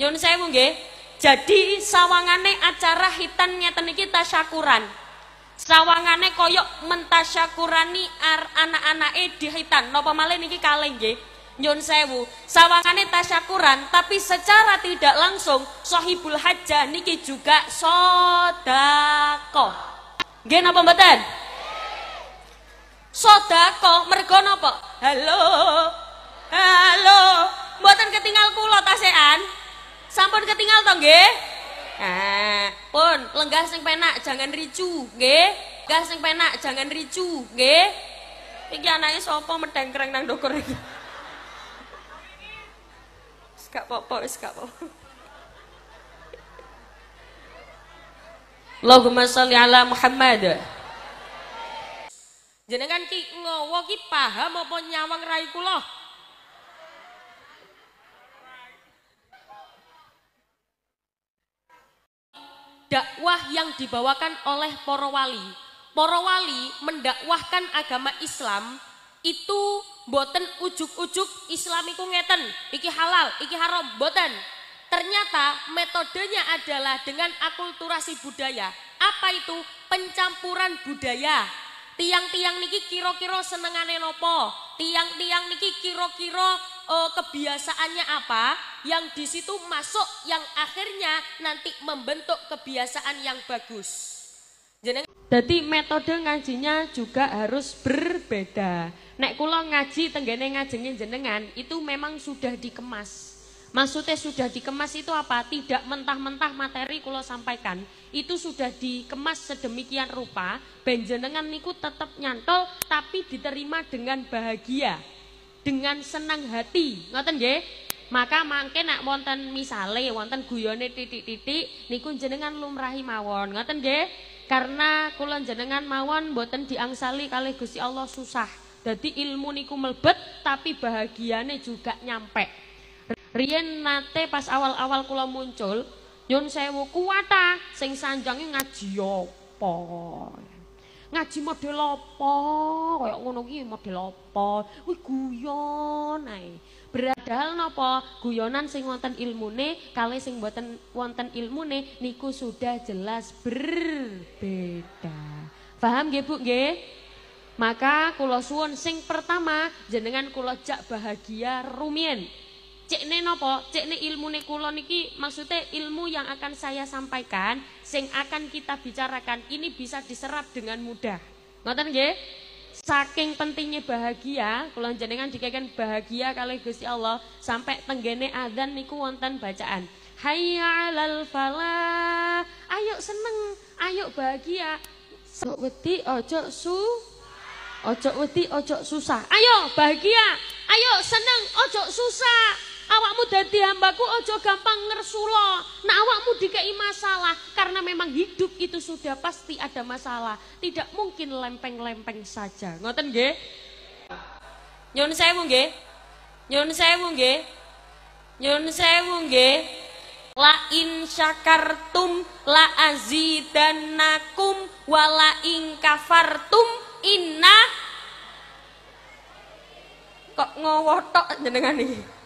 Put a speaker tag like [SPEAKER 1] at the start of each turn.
[SPEAKER 1] Nyun sewu nggih. Jadi sawangane acara hitan ngeten iki tasyakuran. Sawangane koyok mentasyakurani anak-anake di hitan. Napa malih niki kalih nggih. Nyun sewu, sawangane tasyakuran tapi secara tidak langsung sohibul hajjah niki juga sodako. Nggih napa mboten? Sodako mergo napa? Halo. Halo. Mboten ketinggal kula tasean. Sampun ketinggal to nggih? Nah, pun lenggah sing penak jangan ricu, nggih. Lenggah sing penak jangan ricu, nggih. Iki anake sapa medengkreng nang ndukur iki? Wis gak apa-apa, wis gak apa-apa. Allahumma sholli ala Muhammad.
[SPEAKER 2] Jenengan ki ngowo ki paham apa nyawang rai kula? Dakwah yang dibawakan oleh para wali. Para wali mendakwahkan agama Islam itu boten ujuk-ujuk Islam iku ngeten, iki halal, iki haram, boten. Ternyata metodenya adalah dengan akulturasi budaya. Apa itu? Pencampuran budaya. Tiang-tiang niki kira-kira senengane nopo? Tiang-tiang niki kira-kira uh, kebiasaannya apa yang di situ masuk yang akhirnya nanti membentuk kebiasaan yang bagus.
[SPEAKER 1] Jadi metode ngajinya juga harus berbeda. Nek kula ngaji tenggene ngajengin jenengan itu memang sudah dikemas. Maksudnya sudah dikemas itu apa? Tidak mentah-mentah materi kula sampaikan. Itu sudah dikemas sedemikian rupa, benjenengan niku tetap nyantol tapi diterima dengan bahagia dengan senang hati. Ngoten nggih? Maka mangke nak wonten misale wonten guyone titik-titik niku jenengan lumrahi mawon. Ngoten nggih? Karena kula jenengan mawon boten diangsali kalih Gusti Allah susah. Jadi ilmu niku melebet tapi bahagiane juga nyampe. Rien nate pas awal-awal kula muncul, nyun sewu kuwata sing sanjange ngaji apa ngaji model apa? Kaya ngono ki model apa? Kuwi guyon ae. Beradal napa? Guyonan sing wonten ilmune kali sing mboten wonten ilmune niku sudah jelas berbeda. Paham nggih Bu? Nggih? Maka kula suwun sing pertama jenengan kula jak bahagia rumien cekne nopo? Cekne ilmune kula niki maksudnya ilmu yang akan saya sampaikan sing akan kita bicarakan ini bisa diserap dengan mudah. Ngoten nggih? Saking pentingnya bahagia kula jenengan dikeken bahagia kali Gusti Allah sampai tenggene adzan niku wonten bacaan. Hayya 'alal falah. Ayo seneng ayo bahagia. Sok wedi ojo su ojo wedi ojo susah. Ayo bahagia. Ayo seneng ojo susah awakmu dadi hambaku ojo gampang ngersulo. Nah awakmu dikei masalah karena memang hidup itu sudah pasti ada masalah. Tidak mungkin lempeng-lempeng saja. Ngoten nggih? Nyun sewu nggih. Nyun sewu nggih. Nyun sewu nggih. La in syakartum la azidannakum wa la in kafartum inna kok ngowotok jenengan iki.